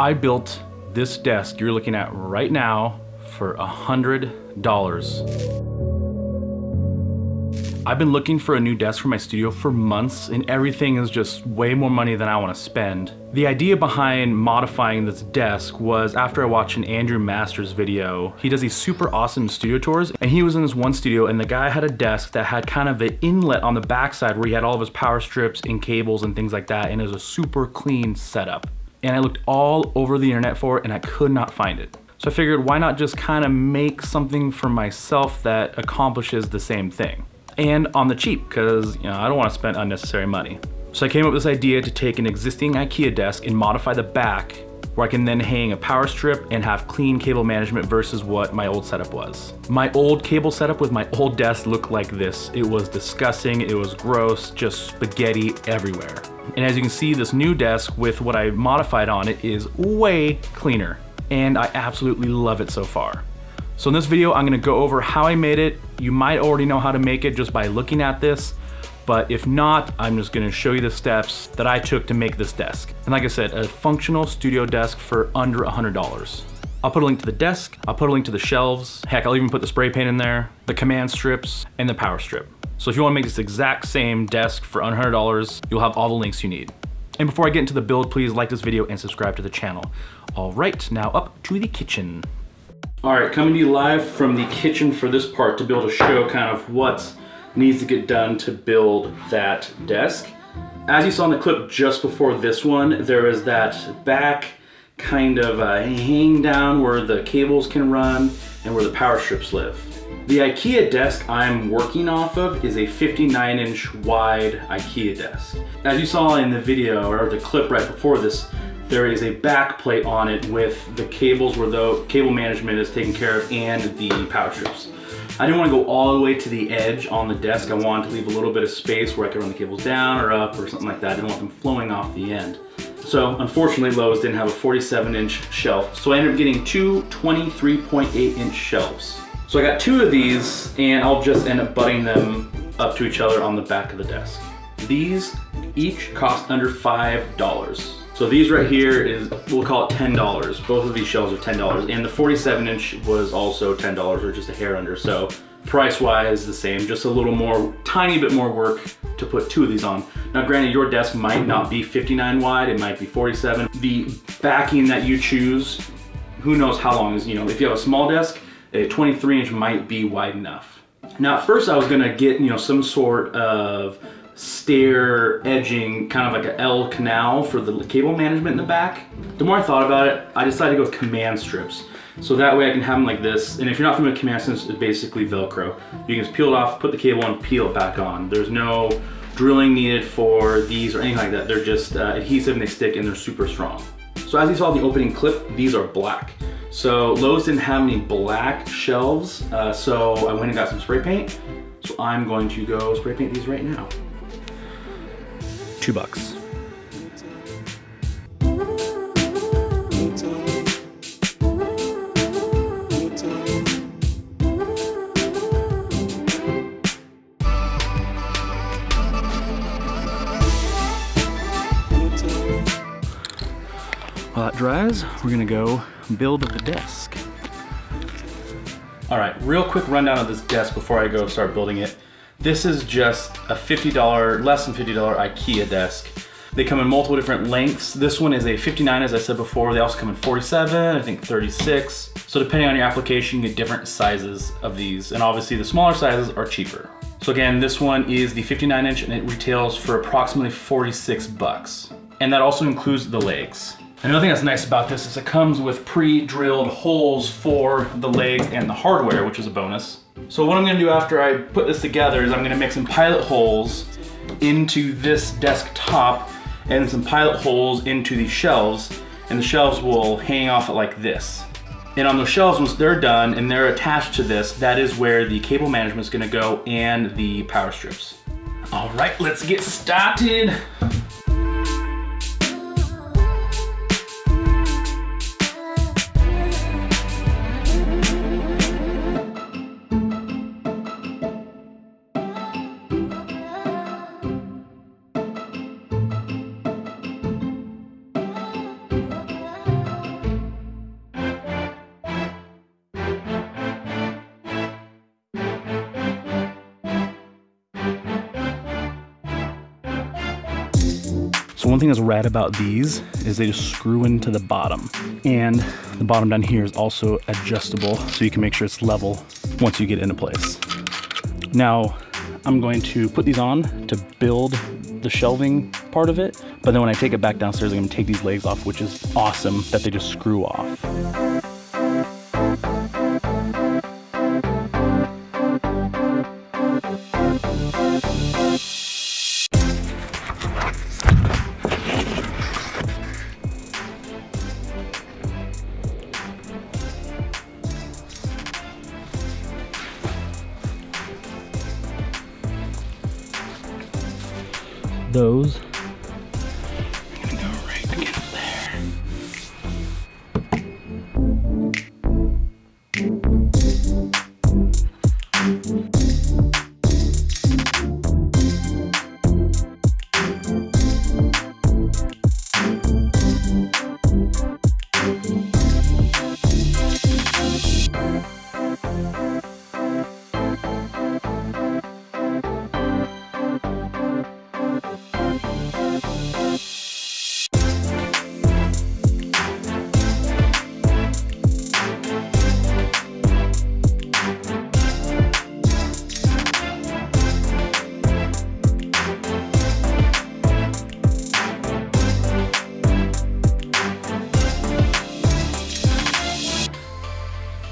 I built this desk you're looking at right now for a $100. I've been looking for a new desk for my studio for months and everything is just way more money than I want to spend. The idea behind modifying this desk was after I watched an Andrew Masters video. He does these super awesome studio tours and he was in this one studio and the guy had a desk that had kind of an inlet on the backside where he had all of his power strips and cables and things like that and it was a super clean setup. And I looked all over the internet for it and I could not find it. So I figured why not just kind of make something for myself that accomplishes the same thing and on the cheap because you know I don't want to spend unnecessary money. So I came up with this idea to take an existing IKEA desk and modify the back where I can then hang a power strip and have clean cable management versus what my old setup was. My old cable setup with my old desk looked like this. It was disgusting, it was gross, just spaghetti everywhere. And as you can see, this new desk with what I modified on it is way cleaner. And I absolutely love it so far. So in this video, I'm gonna go over how I made it. You might already know how to make it just by looking at this, but if not, I'm just gonna show you the steps that I took to make this desk. And like I said, a functional studio desk for under $100. I'll put a link to the desk, I'll put a link to the shelves, heck, I'll even put the spray paint in there, the command strips, and the power strip. So if you wanna make this exact same desk for $100, you'll have all the links you need. And before I get into the build, please like this video and subscribe to the channel. All right, now up to the kitchen. All right, coming to you live from the kitchen for this part to be able to show kind of what needs to get done to build that desk. As you saw in the clip just before this one, there is that back kind of uh, hang down where the cables can run and where the power strips live. The IKEA desk I'm working off of is a 59 inch wide IKEA desk. As you saw in the video or the clip right before this, there is a back plate on it with the cables where the cable management is taken care of and the power strips. I didn't want to go all the way to the edge on the desk. I wanted to leave a little bit of space where I could run the cables down or up or something like that. I didn't want them flowing off the end. So unfortunately Lowe's didn't have a 47 inch shelf. So I ended up getting two 23.8 inch shelves. So I got two of these and I'll just end up butting them up to each other on the back of the desk. These each cost under $5. So these right here is, we'll call it $10. Both of these shelves are $10. And the 47 inch was also $10 or just a hair under. So price wise the same, just a little more, tiny bit more work to put two of these on. Now granted, your desk might not be 59 wide, it might be 47. The backing that you choose, who knows how long is, you know, if you have a small desk, a 23 inch might be wide enough. Now at first I was gonna get, you know, some sort of stair edging, kind of like a L canal for the cable management in the back. The more I thought about it, I decided to go with command strips. So that way I can have them like this. And if you're not familiar with command strips, it's basically Velcro. You can just peel it off, put the cable on, peel it back on. There's no drilling needed for these or anything like that. They're just uh, adhesive and they stick and they're super strong. So as you saw in the opening clip, these are black. So Lowe's didn't have any black shelves, uh, so I went and got some spray paint. So I'm going to go spray paint these right now two bucks. We're gonna go build the desk. All right, real quick rundown of this desk before I go start building it. This is just a $50, less than $50 IKEA desk. They come in multiple different lengths. This one is a 59, as I said before. They also come in 47, I think 36. So depending on your application, you get different sizes of these. And obviously the smaller sizes are cheaper. So again, this one is the 59 inch and it retails for approximately 46 bucks. And that also includes the legs. Another thing that's nice about this is it comes with pre-drilled holes for the legs and the hardware, which is a bonus. So what I'm gonna do after I put this together is I'm gonna make some pilot holes into this desktop and some pilot holes into these shelves and the shelves will hang off it like this. And on those shelves, once they're done and they're attached to this, that is where the cable management is gonna go and the power strips. All right, let's get started. One thing that's rad about these is they just screw into the bottom. And the bottom down here is also adjustable so you can make sure it's level once you get into place. Now, I'm going to put these on to build the shelving part of it. But then when I take it back downstairs, I'm gonna take these legs off, which is awesome that they just screw off.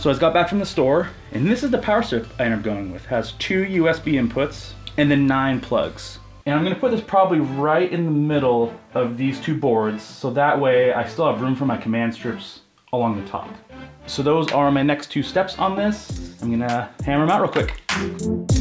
So I got back from the store, and this is the power strip I ended up going with. It has two USB inputs and then nine plugs. And I'm gonna put this probably right in the middle of these two boards, so that way I still have room for my command strips along the top. So those are my next two steps on this. I'm gonna hammer them out real quick.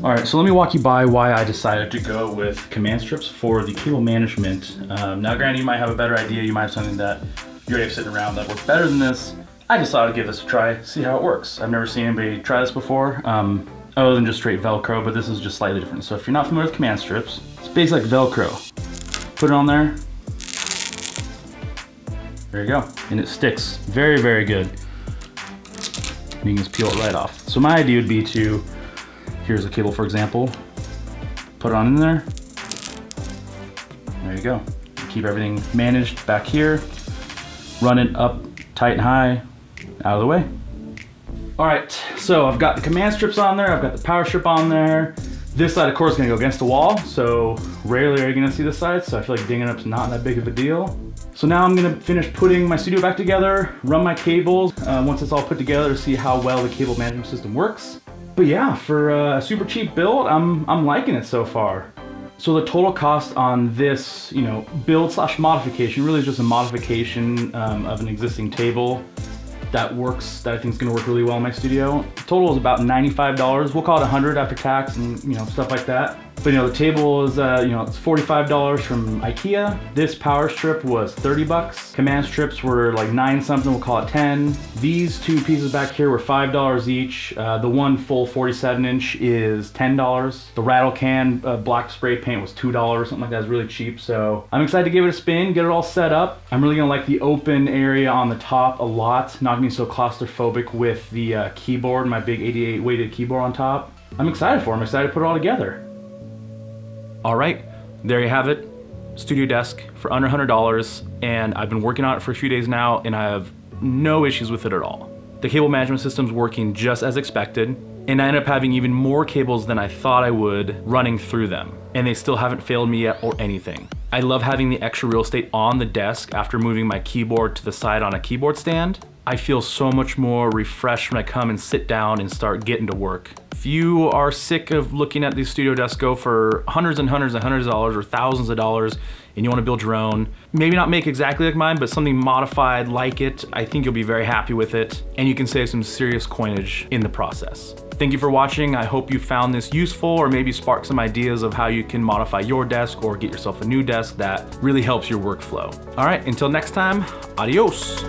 All right, so let me walk you by why I decided to go with command strips for the cable management. Um, now, granted, you might have a better idea. You might have something that you already have sitting around that works better than this. I thought I'd give this a try, see how it works. I've never seen anybody try this before, um, other than just straight Velcro, but this is just slightly different. So if you're not familiar with command strips, it's basically like Velcro. Put it on there. There you go. And it sticks very, very good. You can just peel it right off. So my idea would be to Here's a cable, for example. Put it on in there. There you go. Keep everything managed back here. Run it up tight and high, out of the way. All right, so I've got the command strips on there. I've got the power strip on there. This side, of course, is gonna go against the wall, so rarely are you gonna see this side, so I feel like dinging up's not that big of a deal. So now I'm gonna finish putting my studio back together, run my cables, uh, once it's all put together to see how well the cable management system works. But yeah, for a super cheap build, I'm, I'm liking it so far. So the total cost on this, you know, build slash modification really is just a modification um, of an existing table that works, that I think is gonna work really well in my studio. Total is about $95. We'll call it 100 after tax and, you know, stuff like that. But you know, the table is, uh, you know, it's $45 from Ikea. This power strip was 30 bucks. Command strips were like nine something, we'll call it 10. These two pieces back here were $5 each. Uh, the one full 47 inch is $10. The rattle can uh, black spray paint was $2, something like that. is really cheap. So I'm excited to give it a spin, get it all set up. I'm really gonna like the open area on the top a lot, not being so claustrophobic with the uh, keyboard, my big 88 weighted keyboard on top. I'm excited for it, I'm excited to put it all together. All right, there you have it. Studio desk for under $100 and I've been working on it for a few days now and I have no issues with it at all. The cable management system's working just as expected and I end up having even more cables than I thought I would running through them and they still haven't failed me yet or anything. I love having the extra real estate on the desk after moving my keyboard to the side on a keyboard stand. I feel so much more refreshed when I come and sit down and start getting to work. If you are sick of looking at these Studio Desks go for hundreds and hundreds and hundreds of dollars or thousands of dollars and you wanna build your own, maybe not make exactly like mine, but something modified like it, I think you'll be very happy with it and you can save some serious coinage in the process. Thank you for watching. I hope you found this useful or maybe spark some ideas of how you can modify your desk or get yourself a new desk that really helps your workflow. All right, until next time, adios.